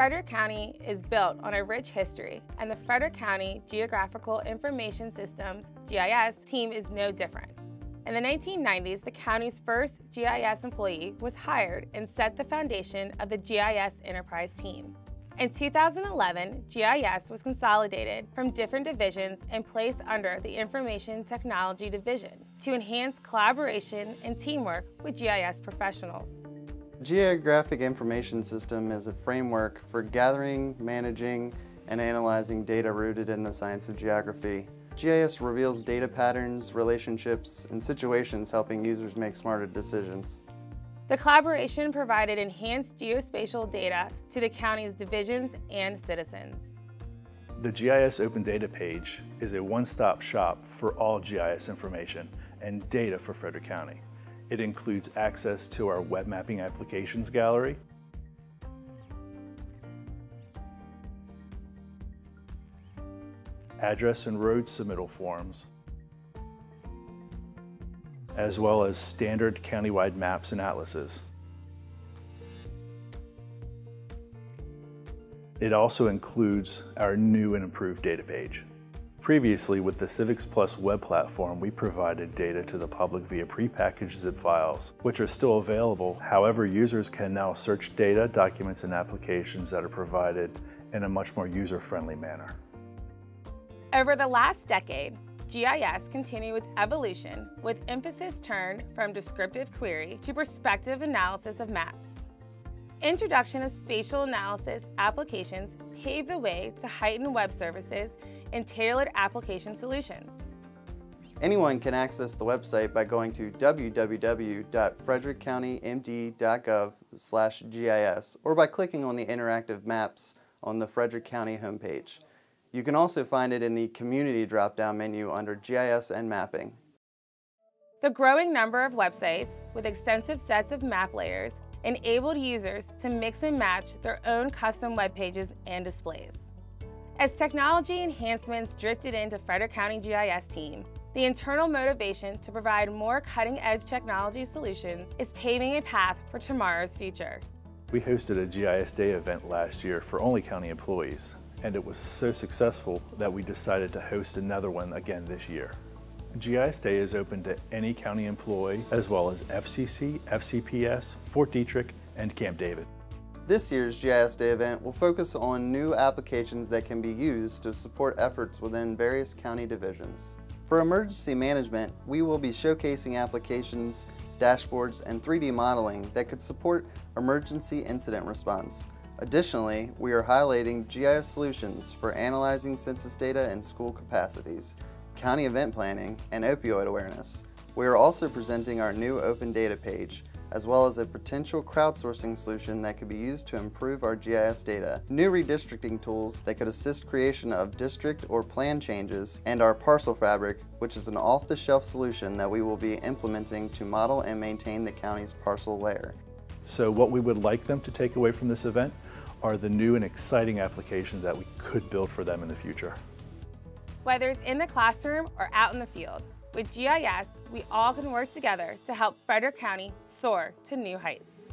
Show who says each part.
Speaker 1: Frederick County is built on a rich history, and the Frederick County Geographical Information Systems, GIS, team is no different. In the 1990s, the county's first GIS employee was hired and set the foundation of the GIS Enterprise team. In 2011, GIS was consolidated from different divisions and placed under the Information Technology Division to enhance collaboration and teamwork with GIS professionals.
Speaker 2: Geographic Information System is a framework for gathering, managing, and analyzing data rooted in the science of geography. GIS reveals data patterns, relationships, and situations helping users make smarter decisions.
Speaker 1: The collaboration provided enhanced geospatial data to the county's divisions and citizens.
Speaker 3: The GIS Open Data page is a one-stop shop for all GIS information and data for Frederick County. It includes access to our web mapping applications gallery, address and road submittal forms, as well as standard countywide maps and atlases. It also includes our new and improved data page. Previously, with the CivicPlus web platform, we provided data to the public via prepackaged zip files, which are still available. However, users can now search data, documents, and applications that are provided in a much more user-friendly manner.
Speaker 1: Over the last decade, GIS continued its evolution with emphasis turned from descriptive query to perspective analysis of maps. Introduction of spatial analysis applications paved the way to heighten web services and tailored application solutions.
Speaker 2: Anyone can access the website by going to www.frederickcountymd.gov/gis or by clicking on the interactive maps on the Frederick County homepage. You can also find it in the Community drop-down menu under GIS and Mapping.
Speaker 1: The growing number of websites with extensive sets of map layers enabled users to mix and match their own custom web pages and displays. As technology enhancements drifted into Frederick County GIS team, the internal motivation to provide more cutting-edge technology solutions is paving a path for tomorrow's future.
Speaker 3: We hosted a GIS Day event last year for only county employees and it was so successful that we decided to host another one again this year. GIS Day is open to any county employee as well as FCC, FCPS, Fort Detrick, and Camp David.
Speaker 2: This year's GIS Day event will focus on new applications that can be used to support efforts within various county divisions. For emergency management, we will be showcasing applications, dashboards, and 3D modeling that could support emergency incident response. Additionally, we are highlighting GIS solutions for analyzing census data and school capacities, county event planning, and opioid awareness. We are also presenting our new open data page, as well as a potential crowdsourcing solution that could be used to improve our GIS data, new redistricting tools that could assist creation of district or plan changes, and our parcel fabric, which is an off-the-shelf solution that we will be implementing to model and maintain the county's parcel layer.
Speaker 3: So what we would like them to take away from this event are the new and exciting applications that we could build for them in the future.
Speaker 1: Whether it's in the classroom or out in the field, with GIS, we all can work together to help Frederick County soar to new heights.